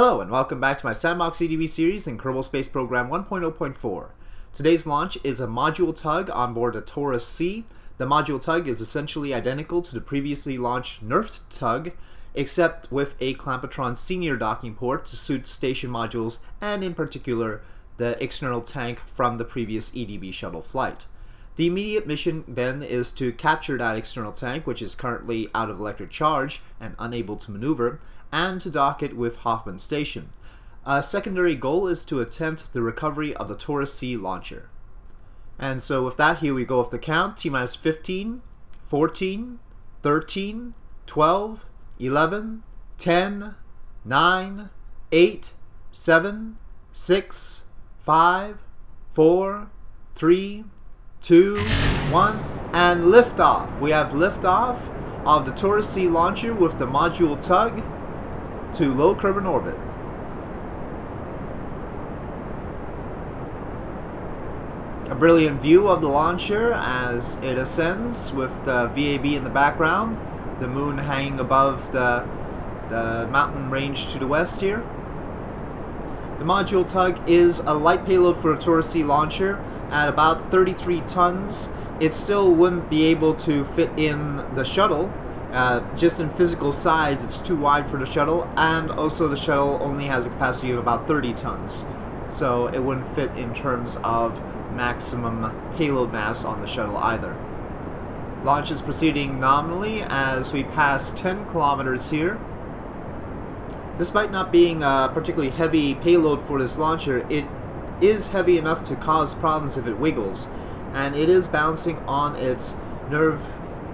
Hello and welcome back to my Sandbox EDB series in Kerbal Space Program 1.0.4. Today's launch is a module tug on board a Taurus C. The module tug is essentially identical to the previously launched Nerfed tug, except with a Clamp-O-Tron senior docking port to suit station modules and in particular the external tank from the previous EDB shuttle flight. The immediate mission then is to capture that external tank, which is currently out of electric charge and unable to maneuver, and to dock it with Hoffman Station. A secondary goal is to attempt the recovery of the Taurus C launcher. And so with that, here we go with the count. T minus 15, 14, 13, 12, 11, 10, 9, 8, 7, 6, 5, 4, 3, 2, 1, and liftoff. We have liftoff of the Taurus C launcher with the module tug to low Kerbin orbit. A brilliant view of the launcher as it ascends with the VAB in the background, the moon hanging above the, the mountain range to the west here. The module tug is a light payload for a Taurus C launcher at about 33 tons. It still wouldn't be able to fit in the shuttle, uh, just in physical size, it's too wide for the shuttle, and also the shuttle only has a capacity of about 30 tons. So it wouldn't fit in terms of maximum payload mass on the shuttle either. Launch is proceeding nominally as we pass 10 kilometers here. Despite not being a particularly heavy payload for this launcher, it is heavy enough to cause problems if it wiggles, and it is balancing on its Nerv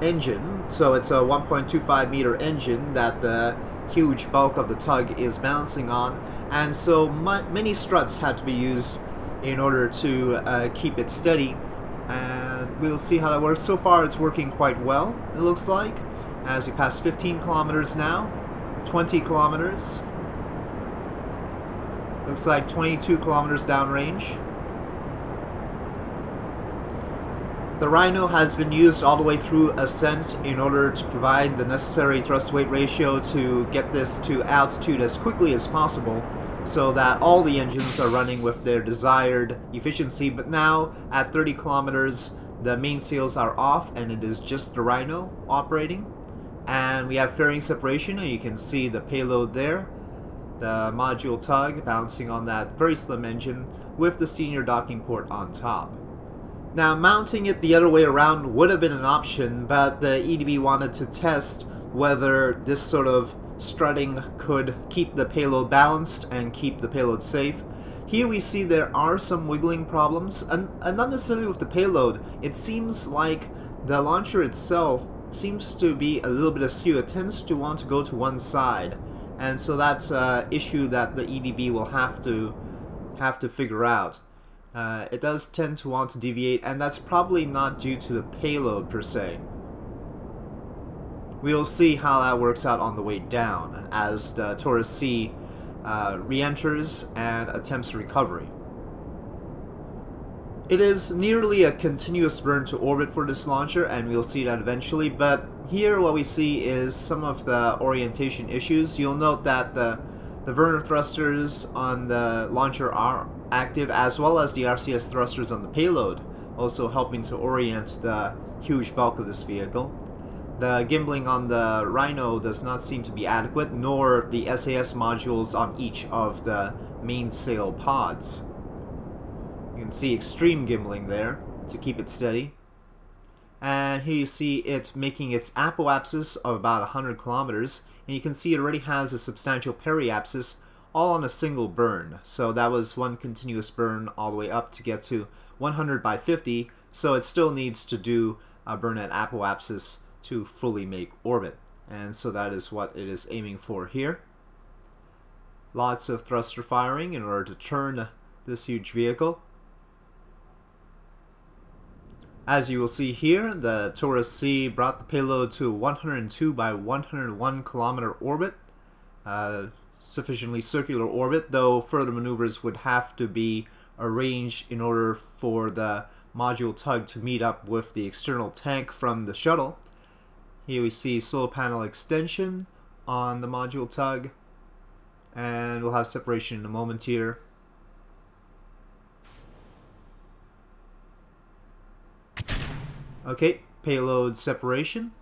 engine, so it's a 1.25 meter engine that the huge bulk of the tug is balancing on, and so many struts had to be used in order to uh, keep it steady, and we'll see how that works. So far it's working quite well, it looks like, as we pass 15 kilometers now, 20 kilometers, looks like 22 kilometers downrange. The Rhino has been used all the way through ascent in order to provide the necessary thrust-weight ratio to get this to altitude as quickly as possible so that all the engines are running with their desired efficiency. But now at 30 kilometers the mainsails are off and it is just the Rhino operating and we have fairing separation and you can see the payload there the module tug bouncing on that very slim engine with the senior docking port on top. Now, mounting it the other way around would have been an option, but the EDB wanted to test whether this sort of strutting could keep the payload balanced and keep the payload safe. Here we see there are some wiggling problems, and, and not necessarily with the payload. It seems like the launcher itself seems to be a little bit askew. It tends to want to go to one side, and so that's an issue that the EDB will have to have to figure out. Uh, it does tend to want to deviate, and that's probably not due to the payload per se. We'll see how that works out on the way down as the Taurus C uh, re-enters and attempts recovery. It is nearly a continuous burn to orbit for this launcher, and we'll see that eventually, but here what we see is some of the orientation issues. You'll note that the, the Vernor thrusters on the launcher are active as well as the RCS thrusters on the payload, also helping to orient the huge bulk of this vehicle. The gimbling on the Rhino does not seem to be adequate, nor the SAS modules on each of the mainsail pods. You can see extreme gimbling there to keep it steady. And here you see it making its apoapsis of about 100 kilometers, and you can see it already has a substantial periapsis all on a single burn. So that was one continuous burn all the way up to get to 100 by 50. So it still needs to do a burn at apoapsis to fully make orbit. And so that is what it is aiming for here. Lots of thruster firing in order to turn this huge vehicle. As you will see here, the Taurus C brought the payload to 102 by 101 kilometer orbit. Uh, sufficiently circular orbit, though further maneuvers would have to be arranged in order for the module tug to meet up with the external tank from the shuttle. Here we see solar panel extension on the module tug And we'll have separation in a moment here. Okay, payload separation.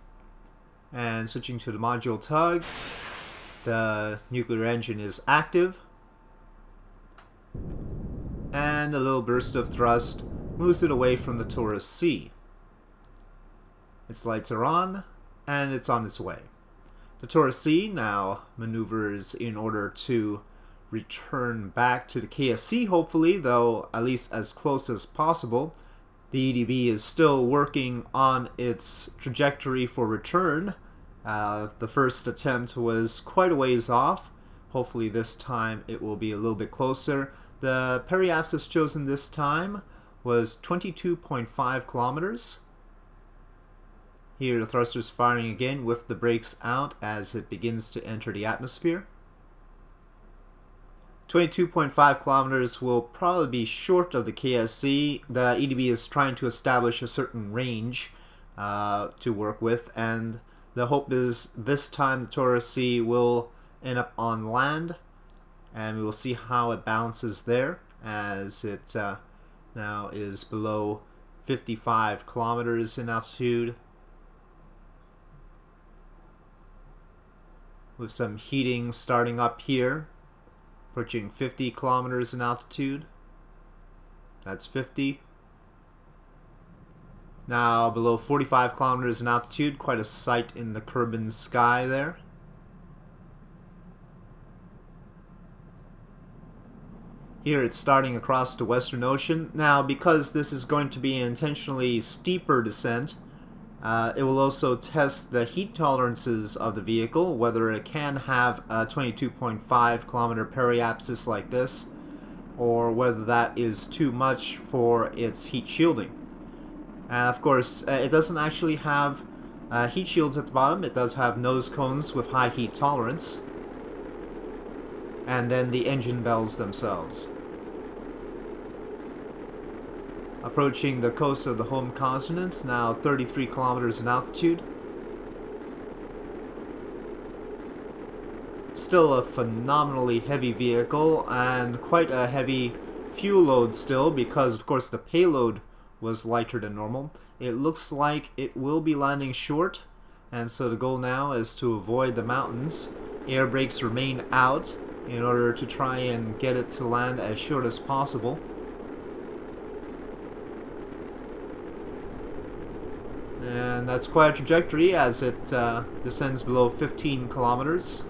And switching to the module tug, the nuclear engine is active. And a little burst of thrust moves it away from the Taurus C. Its lights are on, and it's on its way. The Taurus C now maneuvers in order to return back to the KSC, hopefully, though at least as close as possible. The EDB is still working on its trajectory for return. Uh, the first attempt was quite a ways off. Hopefully this time it will be a little bit closer. The periapsis chosen this time was 22.5 kilometers. Here the thruster is firing again with the brakes out as it begins to enter the atmosphere. 22.5 kilometers will probably be short of the KSC. The EDB is trying to establish a certain range uh, to work with and the hope is this time the Taurus C will end up on land and we will see how it balances there as it uh, now is below 55 kilometers in altitude with some heating starting up here approaching 50 kilometers in altitude. That's 50 now below 45 kilometers in altitude quite a sight in the Kerbin sky there. Here it's starting across the Western Ocean. Now, because this is going to be an intentionally steeper descent, uh, it will also test the heat tolerances of the vehicle, whether it can have a 22.5 kilometer periapsis like this, or whether that is too much for its heat shielding. And of course, uh, it doesn't actually have uh, heat shields at the bottom, it does have nose cones with high heat tolerance and then the engine bells themselves. Approaching the coast of the home continent, now 33 kilometers in altitude. Still a phenomenally heavy vehicle and quite a heavy fuel load still because of course the payload was lighter than normal. It looks like it will be landing short and so the goal now is to avoid the mountains. Air brakes remain out in order to try and get it to land as short as possible. And that's quite a trajectory as it uh, descends below 15 kilometers.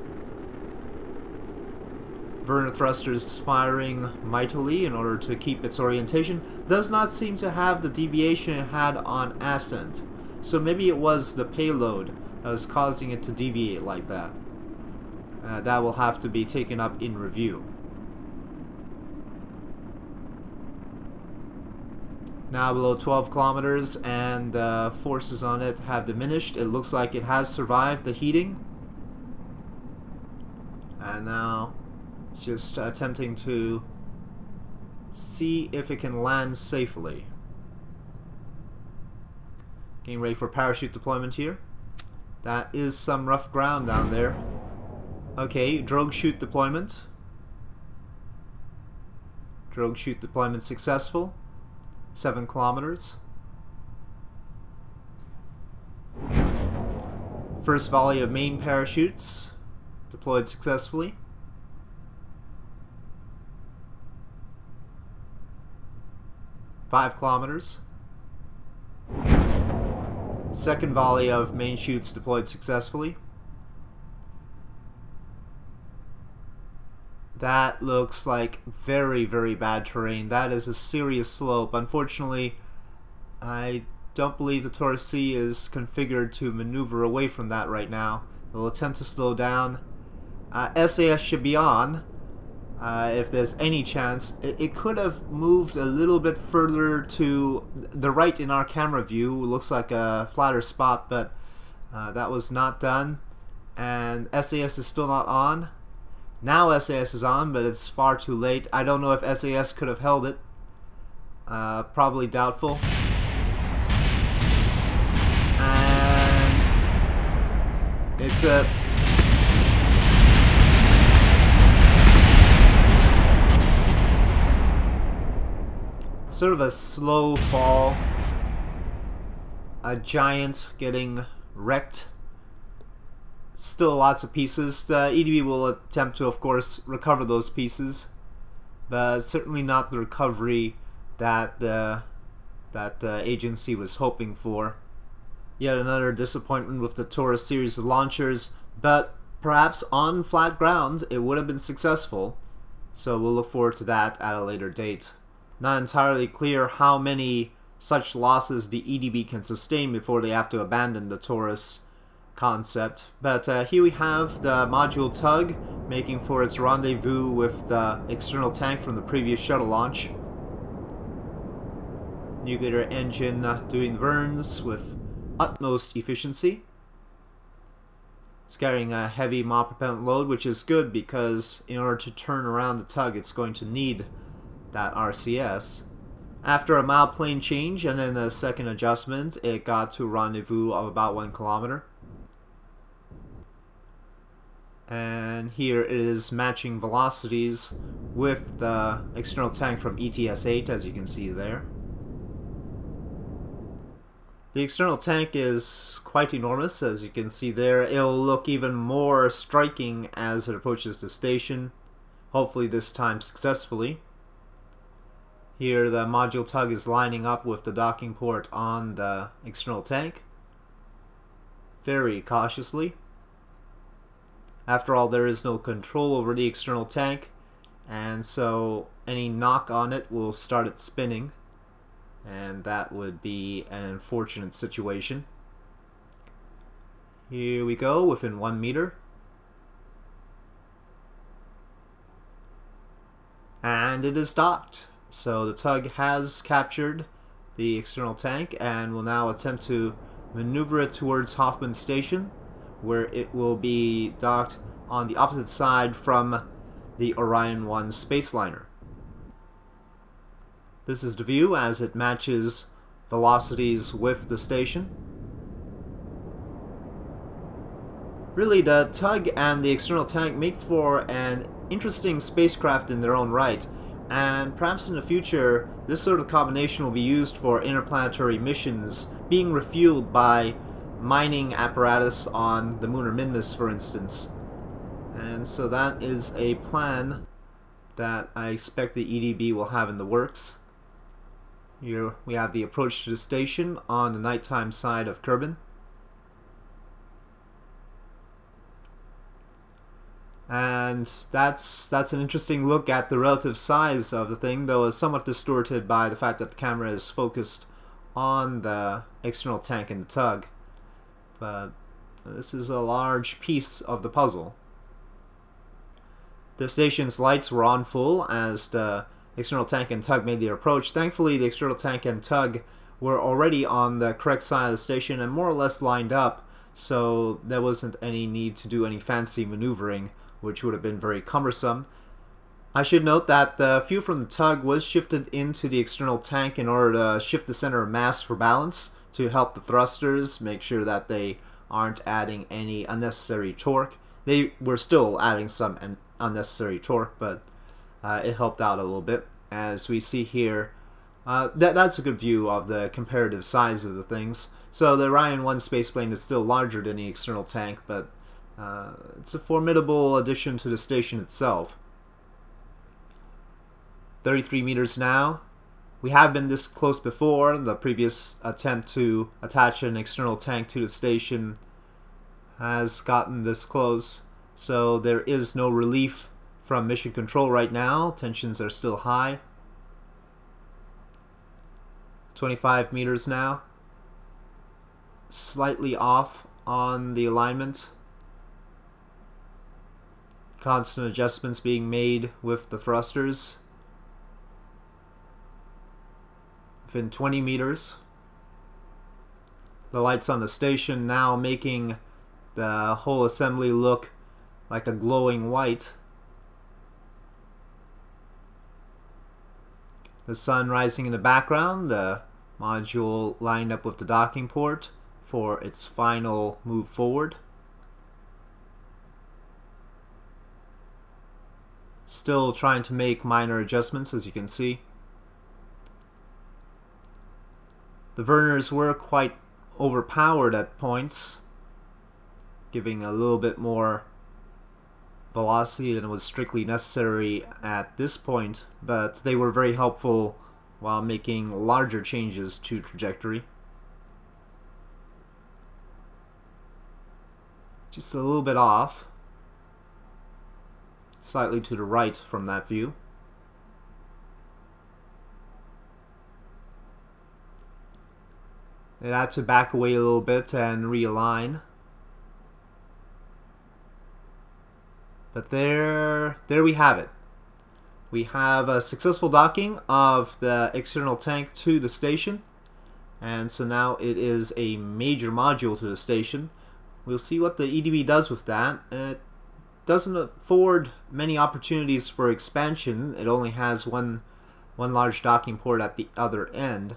Vernor thrusters firing mightily in order to keep its orientation. Does not seem to have the deviation it had on ascent. So maybe it was the payload that was causing it to deviate like that. Uh, that will have to be taken up in review. Now below 12 kilometers and the forces on it have diminished. It looks like it has survived the heating. And now just attempting to see if it can land safely. Getting ready for parachute deployment here. That is some rough ground down there. Okay, drogue chute deployment. Drogue chute deployment successful. Seven kilometers. First volley of main parachutes deployed successfully. Five kilometers. Second volley of main chutes deployed successfully. That looks like very, very bad terrain. That is a serious slope. Unfortunately, I don't believe the Taurus C is configured to maneuver away from that right now. It will attempt to slow down. Uh, SAS should be on. Uh, if there's any chance. It, it, could have moved a little bit further to the right in our camera view. Looks like a flatter spot, but uh, that was not done. And SAS is still not on. Now SAS is on, but it's far too late. I don't know if SAS could have held it. Uh, probably doubtful. And it's a sort of a slow fall. A giant getting wrecked Still lots of pieces. The EDB will attempt to, of course, recover those pieces. But certainly not the recovery that the that the agency was hoping for. Yet another disappointment with the Taurus series of launchers, but perhaps on flat ground it would have been successful. So we'll look forward to that at a later date. Not entirely clear how many such losses the EDB can sustain before they have to abandon the Taurus concept. But uh, here we have the module tug making for its rendezvous with the external tank from the previous shuttle launch. Nuclear engine uh, doing burns with utmost efficiency. It's carrying a heavy monopropellant load, which is good because in order to turn around the tug, it's going to need that RCS. After a mild plane change and then the second adjustment, it got to rendezvous of about one kilometer. And here it is matching velocities with the external tank from ETS-8, as you can see there. The external tank is quite enormous, as you can see there. It'll look even more striking as it approaches the station, hopefully this time successfully. Here the module tug is lining up with the docking port on the external tank. Very cautiously. After all, there is no control over the external tank, and so any knock on it will start it spinning and that would be an unfortunate situation. Here we go, within one meter. And it is docked. So the tug has captured the external tank and will now attempt to maneuver it towards Hoffman Station, where it will be docked on the opposite side from the Orion 1 spaceliner. This is the view as it matches velocities with the station. Really, the tug and the external tank make for an interesting spacecraft in their own right, and perhaps in the future, this sort of combination will be used for interplanetary missions, being refueled by mining apparatus on the Lunar Minmus, for instance. And so that is a plan that I expect the EDB will have in the works. Here we have the approach to the station on the nighttime side of Kerbin. And that's that's an interesting look at the relative size of the thing, though it's somewhat distorted by the fact that the camera is focused on the external tank and the tug. But this is a large piece of the puzzle. The station's lights were on full as the external tank and tug made their approach. Thankfully, the external tank and tug were already on the correct side of the station and more or less lined up, so there wasn't any need to do any fancy maneuvering, which would have been very cumbersome. I should note that the fuel from the tug was shifted into the external tank in order to shift the center of mass for balance to help the thrusters make sure that they aren't adding any unnecessary torque. They were still adding some unnecessary torque, but uh, it helped out a little bit. As we see here, uh, that, that's a good view of the comparative size of the things. So the Orion 1 spaceplane is still larger than the external tank, but uh, it's a formidable addition to the station itself. 33 meters now. We have been this close before. The previous attempt to attach an external tank to the station has gotten this close. So there is no relief from mission control right now. Tensions are still high. 25 meters now. Slightly off on the alignment. Constant adjustments being made with the thrusters. Within 20 meters. The lights on the station now making the whole assembly look like a glowing white. the sun rising in the background, the module lined up with the docking port for its final move forward. Still trying to make minor adjustments as you can see. The Vernors were quite overpowered at points, giving a little bit more velocity than was strictly necessary at this point, but they were very helpful while making larger changes to trajectory. Just a little bit off, slightly to the right from that view. It had to back away a little bit and realign. But there, there we have it. We have a successful docking of the external tank to the station. And so now it is a major module to the station. We'll see what the EDB does with that. It doesn't afford many opportunities for expansion. It only has one, one large docking port at the other end.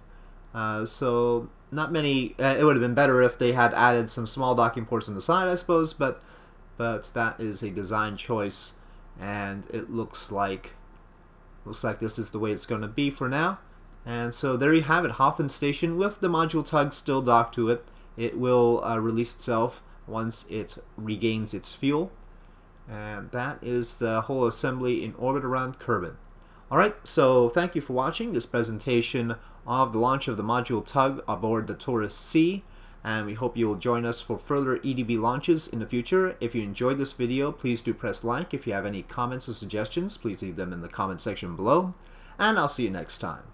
Uh, so not many. Uh, it would have been better if they had added some small docking ports on the side, I suppose. But but that is a design choice, and it looks like looks like this is the way it's going to be for now. And so there you have it, Hoffman Station with the module tug still docked to it. It will uh, release itself once it regains its fuel. And that is the whole assembly in orbit around Kerbin. Alright, so thank you for watching this presentation of the launch of the module tug aboard the Taurus C and we hope you'll join us for further EDB launches in the future. If you enjoyed this video, please do press like. If you have any comments or suggestions, please leave them in the comment section below, and I'll see you next time.